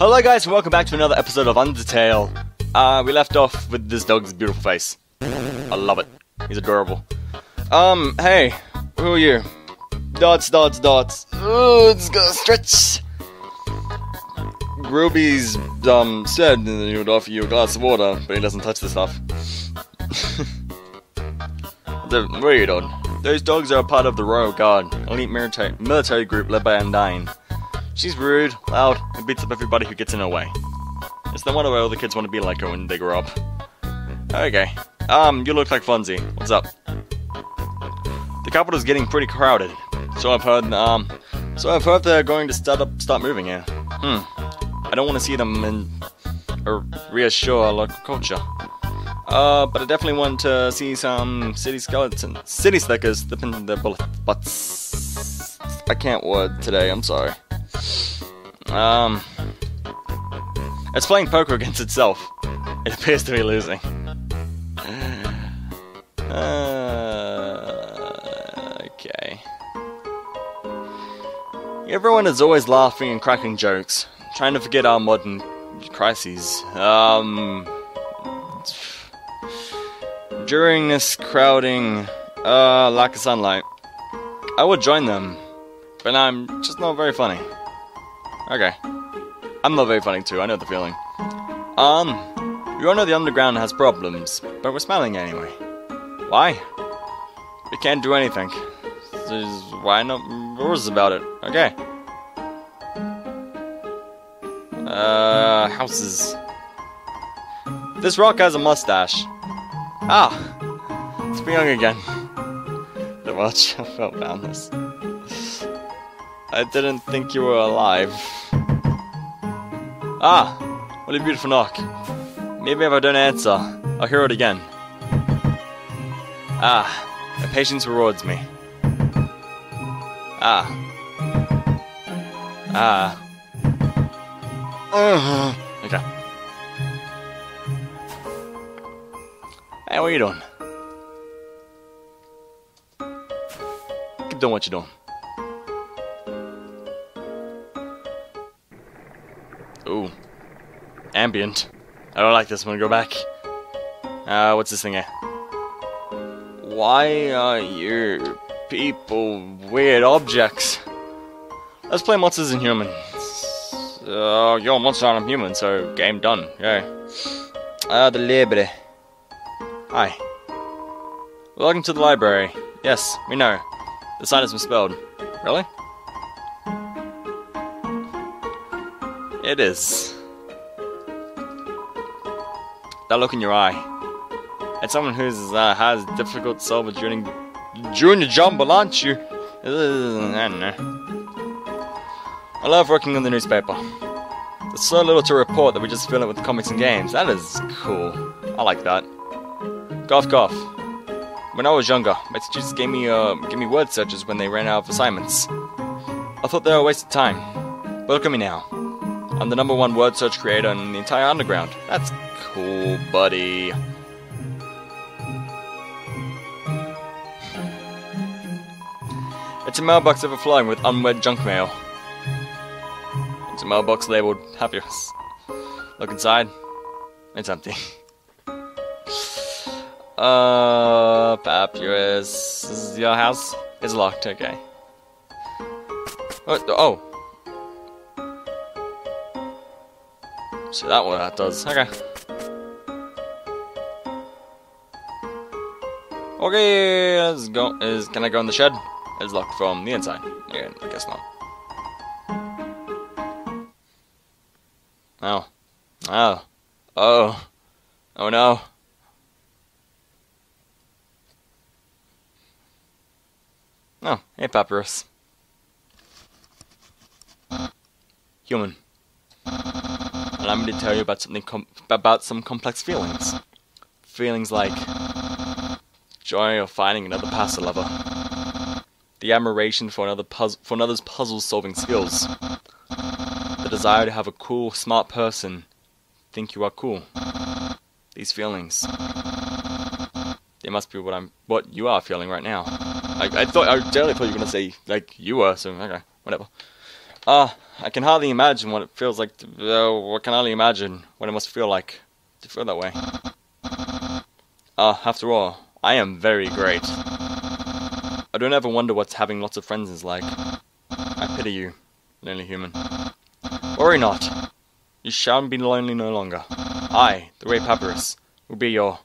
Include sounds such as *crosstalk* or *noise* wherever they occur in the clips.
Hello guys, and welcome back to another episode of Undertale. Uh, we left off with this dog's beautiful face. I love it. He's adorable. Um, hey, who are you? Dots, dots, dots. Oh, it's gonna stretch. Ruby's, um, said that he would offer you a glass of water, but he doesn't touch the stuff. *laughs* the, what are you? Those dogs are a part of the Royal Guard, elite military, military group led by Undyne. She's rude, loud, and beats up everybody who gets in her way. It's the one where all the kids want to be like her when they grow up. Okay. Um, you look like Fonzie. What's up? The capital's getting pretty crowded. So I've heard, um, so I've heard they're going to start up, start moving here. Hmm. I don't want to see them in, reassure local culture. Uh, but I definitely want to see some city skeletons, city slickers dipping their bullet butts. I can't word today, I'm sorry. Um, it's playing poker against itself. It appears to be losing. Uh, okay. Everyone is always laughing and cracking jokes, trying to forget our modern crises. Um, during this crowding, uh, lack of sunlight, I would join them, but I'm just not very funny. Okay. I'm not very funny too, I know the feeling. Um, we all know the underground has problems, but we're smiling anyway. Why? We can't do anything. There's, why not rules about it? Okay. Uh, houses. This rock has a mustache. Ah! It's young again. *laughs* The watch, felt boundless. I didn't think you were alive. Ah! What a beautiful knock. Maybe if I don't answer, I'll hear it again. Ah, my patience rewards me. Ah. Ah. Uh-huh. Okay. Hey, what are you doing? Keep doing what you're doing. Ambient. I don't like this. Gonna go back. Uh, what's this thing here? Why are your people weird objects? Let's play monsters and humans. Uh, you're a monster and I'm human, so game done. Yay. Ah, uh, the library. Hi. Welcome to the library. Yes, we know. The sign is misspelled. Really? It is. That look in your eye. It's someone who uh, has difficult solve during junior jumble, aren't you? I don't know. I love working in the newspaper. There's so little to report that we just fill it with comics and games. That is cool. I like that. Golf, golf. When I was younger, my teachers gave me uh, gave me word searches when they ran out of assignments. I thought they were a waste of time. But look at me now. I'm the number one word search creator in the entire underground. That's cool, buddy. It's a mailbox overflowing with unread junk mail. It's a mailbox labeled happiness. Look inside. It's empty. *laughs* uh, Papyrus. This is your house? It's locked, okay. Oh, oh. So that what that does. Okay. Okay, let's go. Is can I go in the shed? It's locked from the inside. Yeah, I guess not. Oh. Oh. Oh. Oh no. Oh, hey Papyrus. Human. Allow me to tell you about something about some complex feelings. Feelings like joy of finding another passer lover, the admiration for another for another's puzzle-solving skills, the desire to have a cool, smart person think you are cool. These feelings, they must be what I'm, what you are feeling right now. I, I thought, I generally thought you were gonna say like you were, so okay, whatever. Ah, uh, I can hardly imagine what it feels like to. Uh, I can hardly imagine what it must feel like to feel that way. Ah, uh, after all, I am very great. I don't ever wonder what having lots of friends is like. I pity you, lonely human. Worry not. You shall be lonely no longer. I, the Great Papyrus, will be your...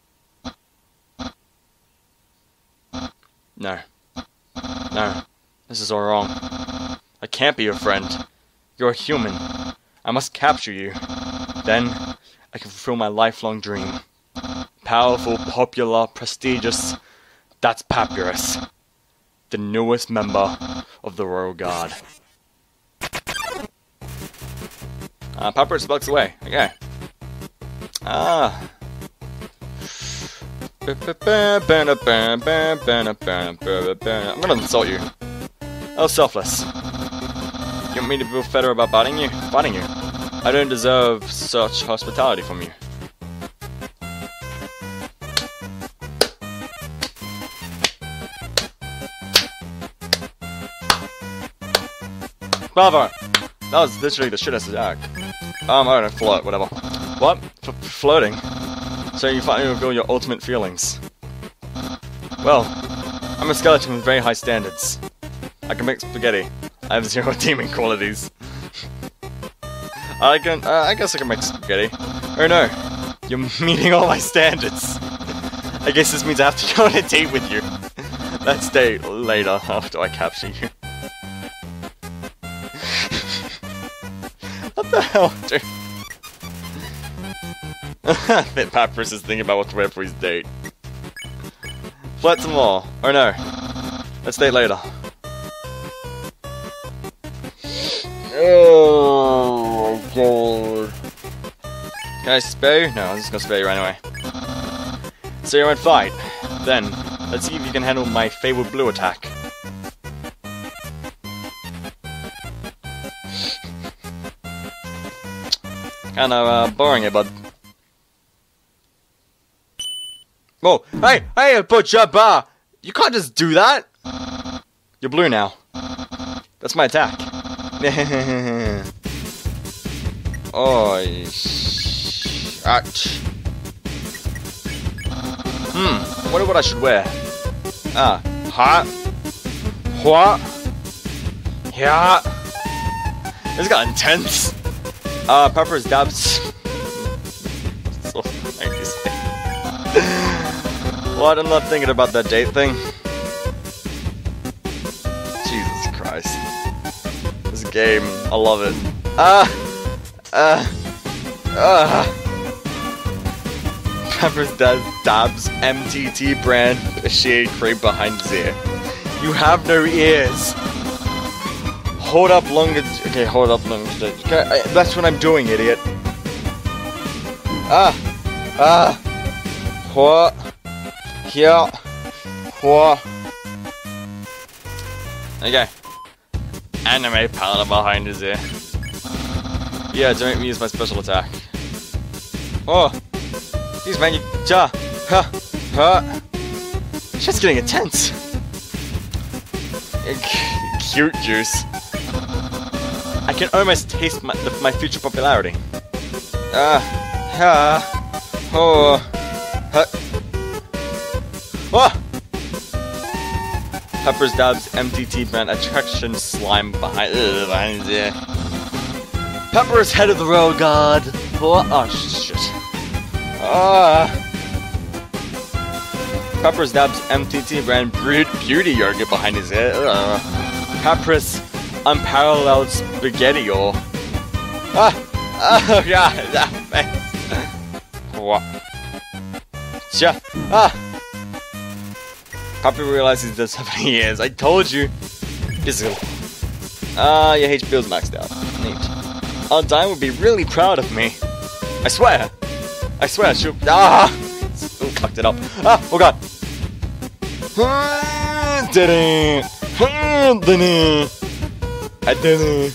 No. No. This is all wrong. I can't be your friend. You're a human. I must capture you. Then, I can fulfill my lifelong dream. Powerful, popular, prestigious. That's Papyrus. The newest member of the Royal Guard. Uh, Papyrus bucks away. Okay. Ah. I'm gonna insult you. Oh, selfless. You want me to feel better about biting you? Biting you. I don't deserve such hospitality from you. Bravo! That was literally the shittest attack. Um, I don't know, float, whatever. What? F floating? So you finally reveal your ultimate feelings. Well, I'm a skeleton with very high standards. I can make spaghetti. I have zero *laughs* redeeming qualities. I can, uh, I guess I can make spaghetti. Oh no, you're *laughs* meeting all my standards. I guess this means I have to *laughs* go on a date with you. Let's date later after I capture you. what the hell, dude? that Papyrus is thinking about what to wear for his date. Flight some more. Oh no. Let's date later. Oh, God. Can I spare you? No, I'm just gonna spare you anyway. So you're in fight. Then, let's see if you can handle my favorite blue attack. Kinda uh, boring it, but Oh, hey, hey, Butcher Bar! You can't just do that! You're blue now. That's my attack. *laughs* oh, ouch. Hmm, wonder what I should wear. Ah, hot. What? Yeah. This got intense. Uh, Papyrus dabs. *laughs* so what? *laughs* I'm not love thinking about that date thing. Game, I love it. Ah! Ah! Ah! Papyrus does Dabs MTT brand shade cream behind his ear. You have no ears! Hold up longer. Okay, hold up longer. Okay, that's what I'm doing, idiot. Ah! Ah! What? Here. What? Okay. Anime palette behind his ear. Yeah, don't make me use my special attack. Oh! Jeez, man. Ja! Ha! Ha! Shit's getting intense! Cute juice. I can almost taste my, the, my future popularity. Ah! Ha! Oh! Ha! Oh! Papyrus Dab's MTT brand attraction slime behind, ugh, behind is head of the road god. Oh, oh shit. Ah. Papyrus Dab's MTT brand brewed beauty yogurt behind his head. Uh. Papyrus unparalleled spaghetti or. Ah! Oh god! *laughs* Ah, what? Yeah. Ah! Poppy realizes he does have any years. I told you. Physical. Ah, uh, your HP is maxed out. Neat. Undyne would be really proud of me. I swear. I swear. She. Ah! Ooh, fucked it up. Ah! Oh god. I didn't.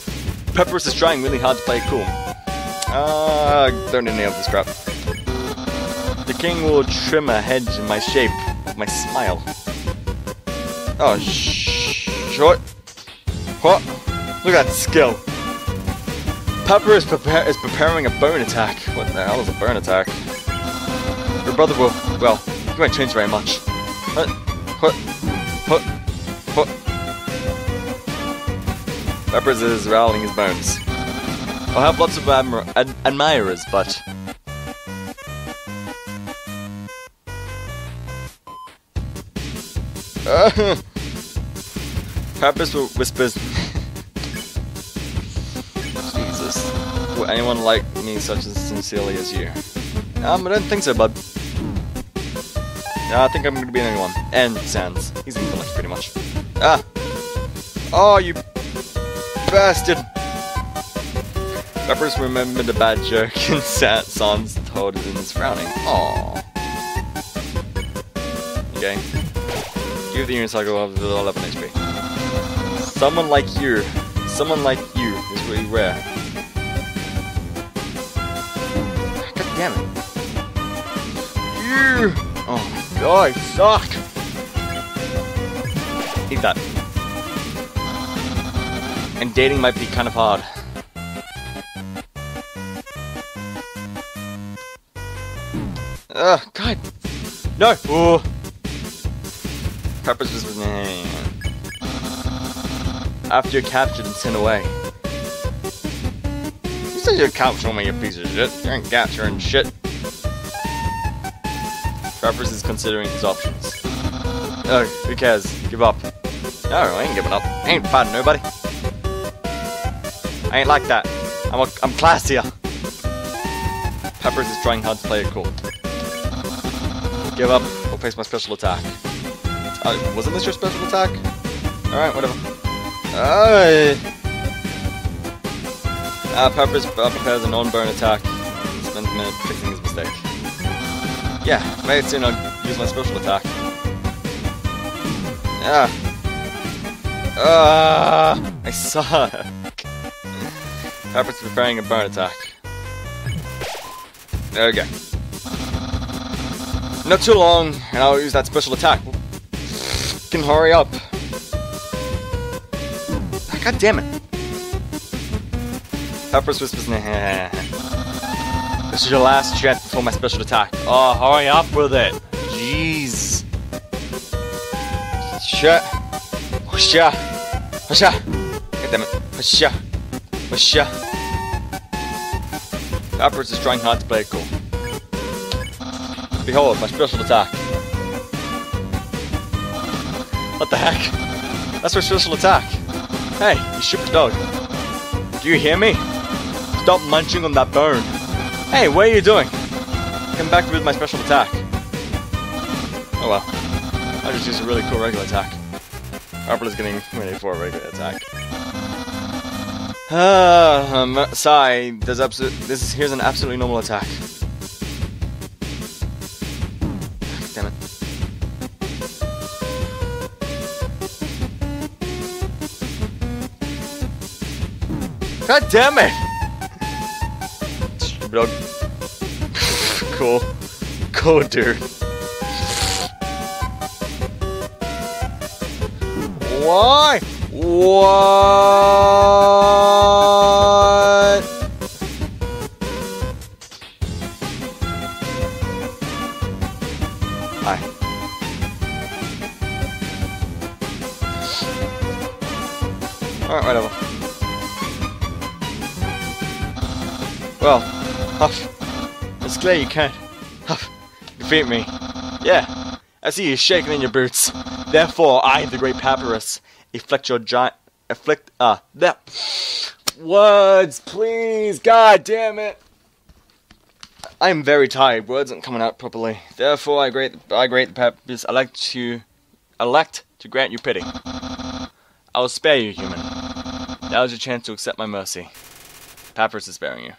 Papyrus is trying really hard to play cool. Ah, uh, don't need any of this crap. The king will trim a hedge in my shape, my smile. Oh, short. What? Look at that skill. Pepper is, prepar is preparing a burn attack. What the hell is a burn attack? Your brother will, well, he won't change very much. What? What? What? Papyrus is rattling his bones. I'll have lots of ad admirers, but... *laughs* Uh, Papyrus whispers... Jesus. Will anyone like me such as sincerely as you? Um, I don't think so, bud. I think I'm gonna be the only one. And Sans. He's in collect pretty much. Ah! Oh, you bastard! Papyrus remembered the bad joke *laughs* and Sat Sans told it in his frowning. Aww. Okay. Give the unicycle of the 11 HP. Someone like you. Someone like you is really rare. God damn it. Oh you! Oh, God, suck! Eat that. And dating might be kind of hard. Ugh, God. No! Ooh. Papyrus was After you're captured and sent away. You said you're capturing me, you piece of shit. You ain't got capturing shit. Papyrus is considering his options. Ugh, who cares? Give up. No, I ain't giving up. I ain't fighting nobody. I ain't like that. I'm, a, I'm classier. Papyrus is trying hard to play it cool. Give up, or face my special attack. Uh, wasn't this your special attack? Alright, whatever. Uh, uh, Papyrus uh, prepares a non-burn attack. Spends a minute fixing his mistake. Yeah, very soon I'll use my special attack. Yeah. Ah, I suck. Papyrus preparing a burn attack. There we go. Not too long, and I'll use that special attack. Can hurry up. God damn it. Papyrus whispers. This is your last chance before my special attack. Oh, hurry up with it. Jeez. Shut. Husha. Husha. God damn it. Husha. Husha. Papyrus is trying hard to play it cool. Behold, my special attack. What the heck? That's my special attack. Hey, you stupid dog. Do you hear me? Stop munching on that bone. Hey, what are you doing? Come back with my special attack. Oh well. I just used a really cool regular attack. Is getting ready for a regular attack. Uh, *sighs* um, sigh. There's absolute. This is here's an absolutely normal attack. God damn it! Dog. cool. Cool, dude. Why? What? Huff, you can't, defeat me. Yeah, I see you shaking in your boots. Therefore, I, the great Papyrus, afflict your giant, afflict, uh, that, words, please, god damn it. I am very tired, words aren't coming out properly. Therefore, I great, I great the Papyrus, elect to, elect to grant you pity. I will spare you, human. Now is your chance to accept my mercy. Papyrus is sparing you.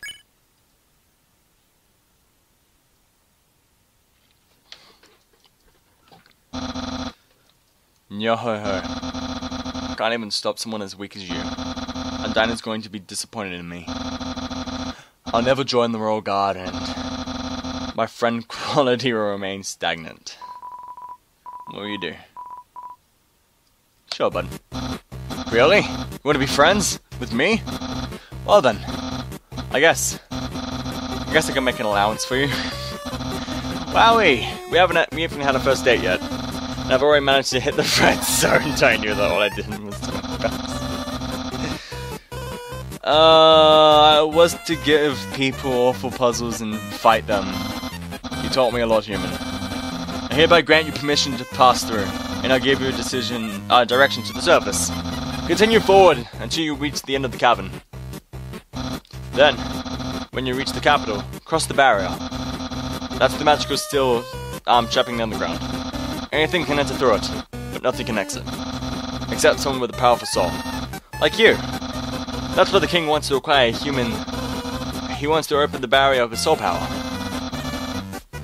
Yo ho ho. Can't even stop someone as weak as you. Undyne's going to be disappointed in me. I'll never join the Royal Guard and my friend *laughs* quality will remain stagnant. What will you do? Sure, bud. Really? You want to be friends? With me? Well then. I guess. I guess I can make an allowance for you. *laughs* Wowie! We haven't we haven't had a first date yet. I've already managed to hit the *laughs* red zone, telling you that all I did was to *laughs* Uh, was to give people awful puzzles and fight them. You taught me a lot, human. I hereby grant you permission to pass through, and I give you a decision, uh, direction to the surface. Continue forward until you reach the end of the cavern. Then, when you reach the capital, cross the barrier. That's the magical steel arm um, trapping the underground. Anything can enter through it, but nothing can exit. Except someone with a powerful soul. Like you! That's what the king wants to acquire a human. He wants to open the barrier of his soul power.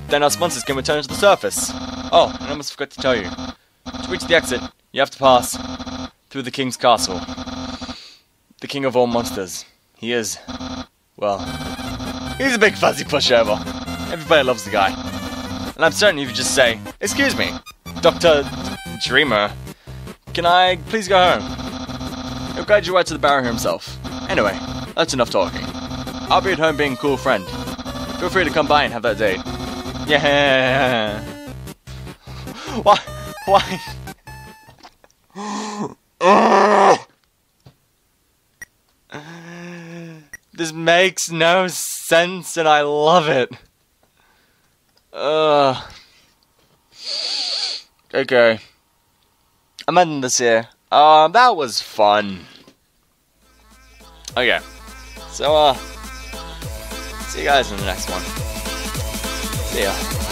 Then our monsters can return to the surface. Oh, and I almost forgot to tell you. To reach the exit, you have to pass through the king's castle. The king of all monsters. He is, well, he's a big fuzzy pushover. Everybody loves the guy. And I'm certain you just say, Excuse me, Dr. Dreemurr, can I please go home? He'll guide you right to the barrier himself. Anyway, that's enough talking. I'll be at home being a cool friend. Feel free to come by and have that date. Yeah. *laughs* Why? Why? *gasps* this makes no sense and I love it. Ugh. Okay. I'm ending this here. Um, that was fun. Okay. So, uh, see you guys in the next one. See ya.